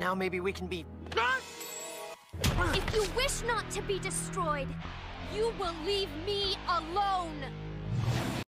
Now maybe we can be... If you wish not to be destroyed, you will leave me alone.